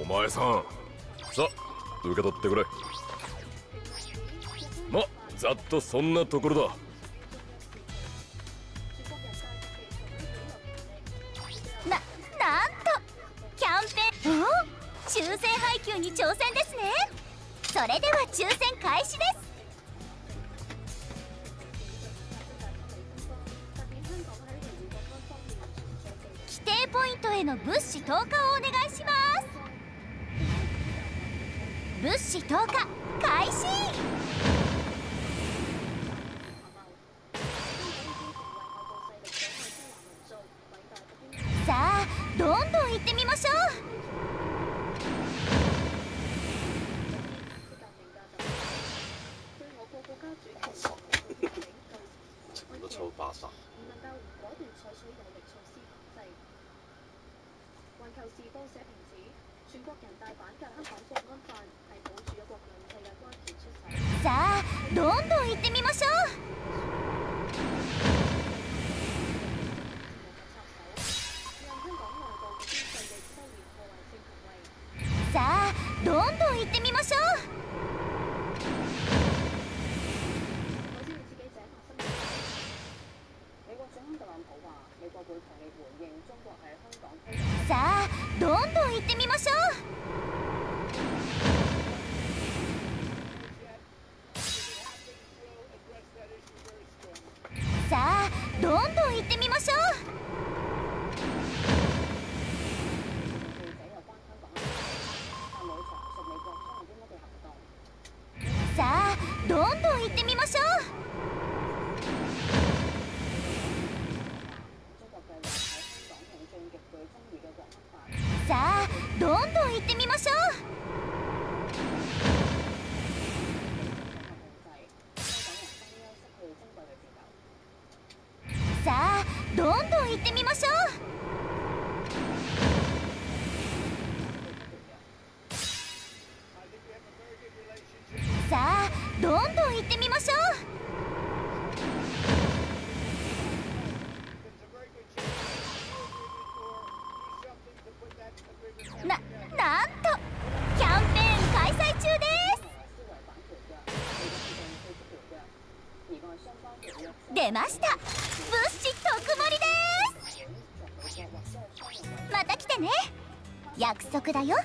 お前さん。さ受け取ってくれ。まざっとそんなところだ。ななんとキャンペーンお抽選配給に挑戦ですね。それでは抽選開始です。規定ポイントへの物資投下をお願いします。物資投下開始さあどんどん行ってみましょ都抽八十。唔能夠果斷採取有力措施防制。環球時報社評指，さあどんどん行ってみましょう。さあどんどん行ってみましょう。さあどんどん行ってみましょう。さあどんどん行ってみましょう。さあどんどん行ってみましょう。さあどんどん行ってみましょうさあどんどん行ってみましょう。さあどんどん行ってみましょう。出ました。物資特盛りです。また来てね。約束だよ。